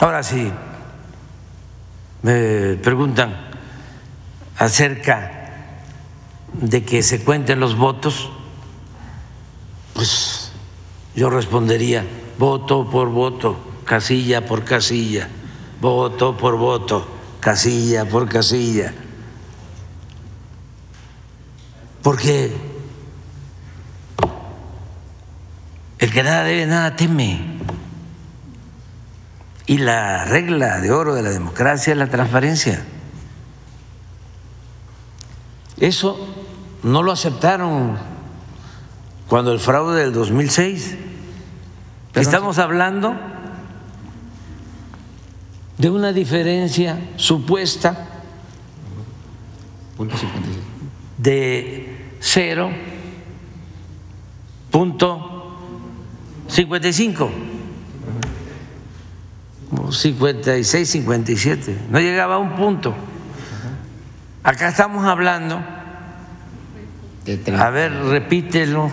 Ahora sí, me preguntan acerca de que se cuenten los votos, pues yo respondería voto por voto, casilla por casilla, voto por voto, casilla por casilla. Porque el que nada debe, nada teme. Y la regla de oro de la democracia es la transparencia. Eso no lo aceptaron cuando el fraude del 2006. Estamos hablando de una diferencia supuesta de 0.55 56, 57, no llegaba a un punto. Acá estamos hablando, a ver, repítelo.